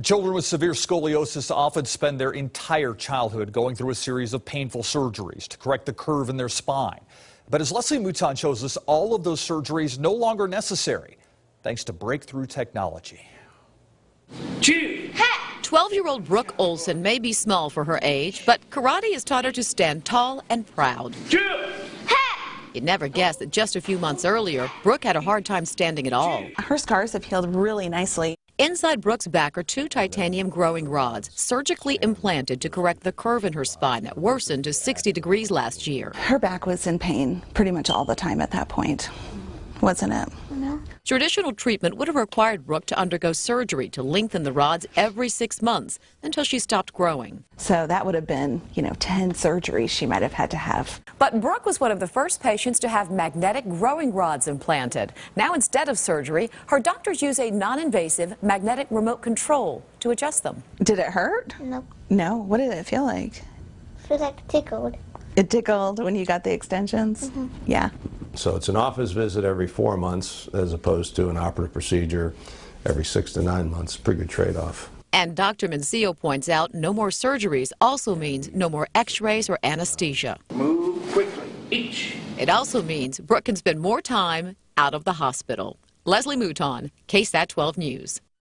Children with severe scoliosis often spend their entire childhood going through a series of painful surgeries to correct the curve in their spine. But as Leslie Mouton shows us, all of those surgeries no longer necessary thanks to breakthrough technology. 12 year old Brooke Olson may be small for her age, but karate has taught her to stand tall and proud. You'd never guess that just a few months earlier, Brooke had a hard time standing at all. Her scars have healed really nicely. Inside Brooke's back are two titanium growing rods, surgically implanted to correct the curve in her spine that worsened to 60 degrees last year. Her back was in pain pretty much all the time at that point, wasn't it? Traditional treatment would have required Brooke to undergo surgery to lengthen the rods every six months until she stopped growing. So that would have been, you know, 10 surgeries she might have had to have. But Brooke was one of the first patients to have magnetic growing rods implanted. Now, instead of surgery, her doctors use a non invasive magnetic remote control to adjust them. Did it hurt? No, No. What did it feel like? feel like tickled. It tickled when you got the extensions? Mm-hmm. Yeah. So it's an office visit every four months as opposed to an operative procedure every six to nine months. Pretty good trade-off. And Dr. Mencio points out no more surgeries also means no more x rays or anesthesia. Move quickly. Each. It also means Brooke can spend more time out of the hospital. Leslie Mouton, KSAT 12 News.